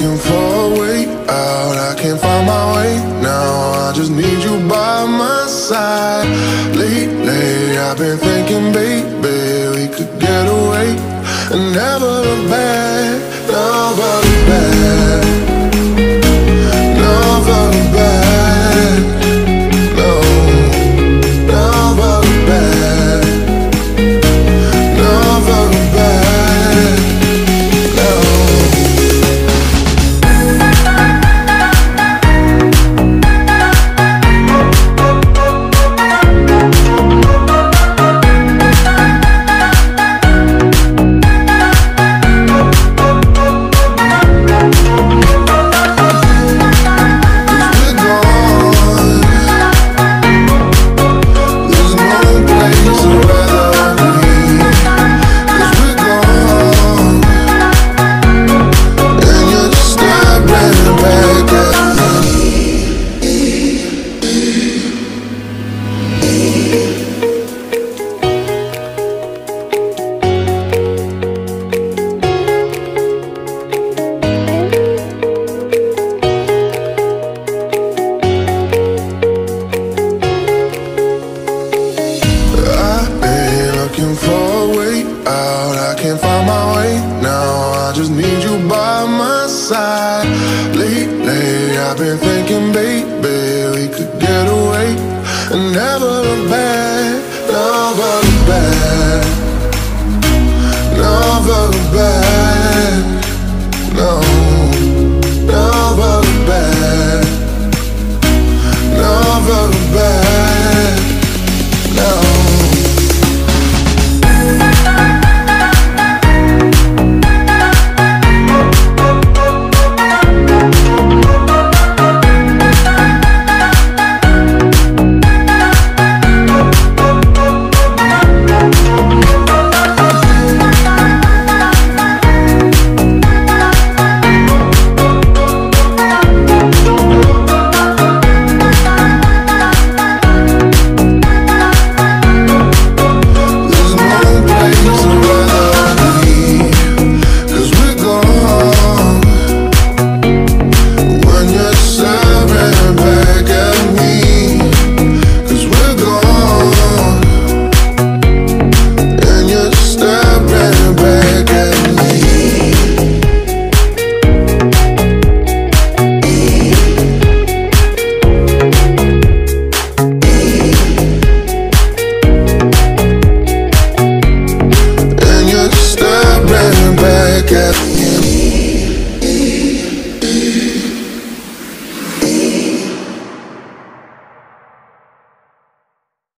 looking for a way out. I can't find my way now. I just need you by my side. Lately, I've been thinking, baby, we could get away and never look back. Never can't find my way now. I just need you by my side. Lately, I've been thinking, baby, we could get away and never look back. Never look back. Never look back. No. Never look back. Never look back.